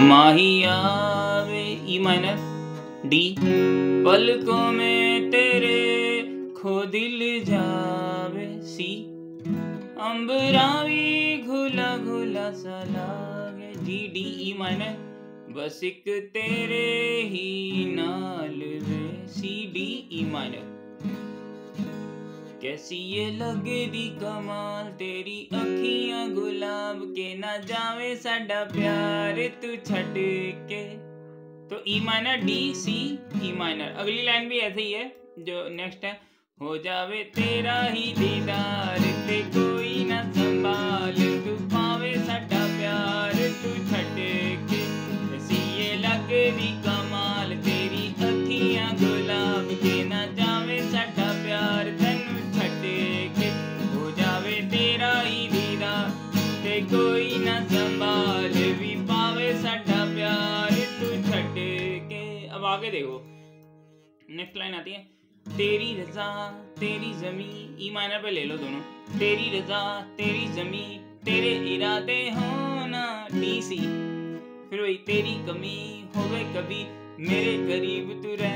माहिया वे ई minor D. पलकों में तेरे खो दिल जावे सी। अंबरावी घुला घुला सा लागे जी, डी, ई माइनर बस एक तेरे ही नाल वे सी, डी, ई माइनर कैसी ये लगे दी कमाल? तेरी अखियाँ गुलाब के ना जावे साडा प्यार तू छड़ के। तो E minor D C E minor अगली लाइन भी ऐसे ही है, जो नेक्स्ट है। हो जावे तेरा ही दीदार, ते कोई ना संभाल। तू पावे साडा प्यार, तू छड़ के। कैसी ये लगे दी कमाल। कोई ना संभाल भी पावे साडा प्यार तू छड़ के अब आगे देखो नेक्स्ट लाइन आती है। तेरी रजा, तेरी जमी ई माइनर पे ले लो दोनों। तेरी रजा, तेरी जमी तेरे इरादे होना डी सी फिर वही, तेरी कमी होवे कभी, मेरे करीब तू रह।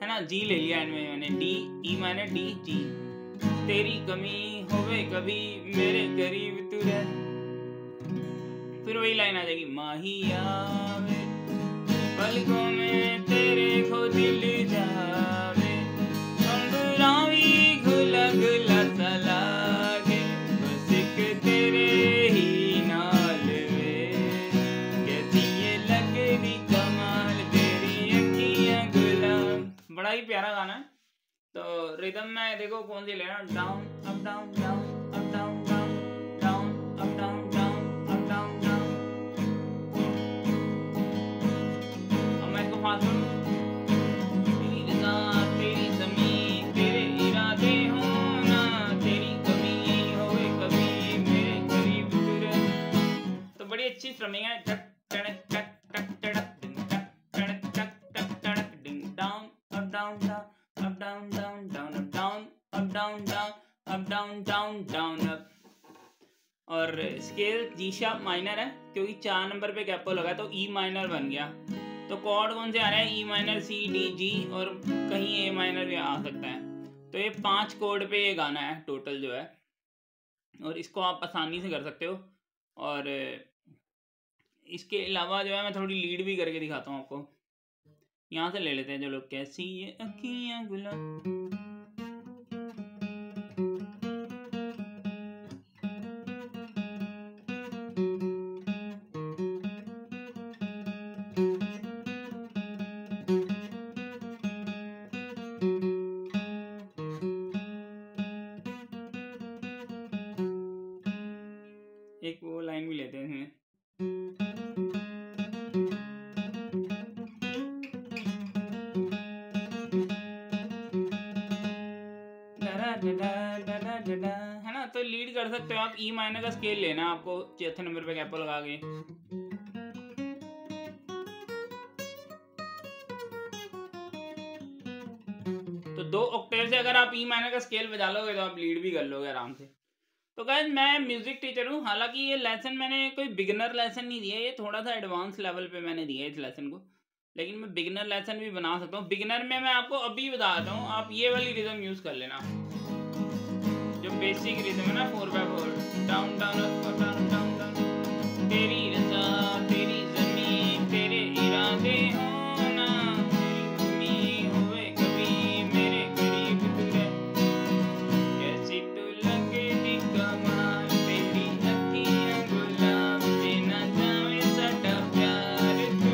है ना? जी ले लिया एंड में मैंने। D E minor D G तेरी कमी होवे कभी मेरे करीब तू रह। फिर वही लाइन आ जाएगी, माही आवे पलकों तो रिदम में देखो कौन सी लेना? Down up down down up down down down up down down up down down अब मैं इसको फास्ट तू बड़ी अच्छी स्ट्रमिंग है। टक टक टक टक टक down up down down down down down up down up down down up down down down up और स्केल जी शार्प माइनर है, क्योंकि चार नंबर पे कैपो लगा तो ई माइनर बन गया। तो कॉर्ड कौन से आ रहे हैं? E minor C D G और कहीं ए माइनर भी आ सकता है। तो ये पाँच कोड पे ये गाना है टोटल जो है। और इसको आप आसानी से कर सकते हो। और इसके अलावा जो है, मैं थोड़ी लीड भी करके दिखाता हूँ आपको। यहाँ से ले लेते हैं जो लोग कैसी ये अखियाँ गुलाब है ना तो लीड कर सकते हो आप ई माइनर का स्केल लेना आपको, चौथे नंबर पे कैपो लगा के। तो दो ऑक्टेव से अगर आप ई माइनर का स्केल बजा लोगे तो आप लीड भी कर लोगे आराम से। तो गाइज़ मैं म्यूज़िक टीचर हूँ, हालाँकि ये लेसन मैंने कोई बिगनर लेसन नहीं दिया, ये थोड़ा सा एडवांस लेवल पे मैंने दिया इस लेसन को। लेकिन मैं बिगनर लेसन भी बना सकता हूँ। बिगनर में मैं आपको अभी बता देता हूँ, आप ये वाली रिदम यूज़ कर लेना। बेसिक रिदम है ना four by down down up down down down तेरी रजा, तेरी तेरे इरादे तेरी कमी होवे कभी मेरे कैसी तू कमाल, तेरी अखियाँ गुलाब जावे प्यार तू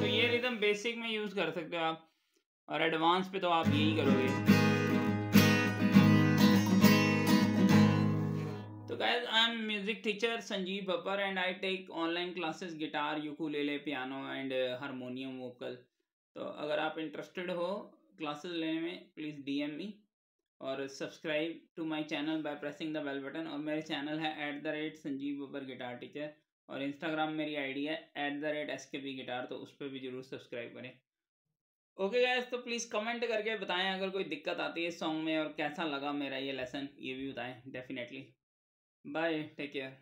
तो ये रिदम बेसिक में यूज़ कर सकते हो आप, और एडवांस पे तो आप यही करोगे। Am music teacher Sanjeev Babbar and I take online classes guitar ukulele piano and harmonium vocal तो अगर आप इंटरेस्टेड हो क्लासेस लेने में प्लीज़ डीएम मी और subscribe to my channel by pressing the bell button और मेरे चैनल है at the rate Sanjeev Babbar guitar teacher और इंस्टाग्राम मेरी आईडी है at the rate S K B guitar तो उस पर भी ज़रूर सब्सक्राइब करें। ओके okay गैस तो प्लीज़ कमेंट करके बताएँ अगर कोई दिक्कत आती है सॉन्ग में और कैसा लगा मेरा ये लेसन ये भी बताएँ डेफिनेटली बाय टेक केयर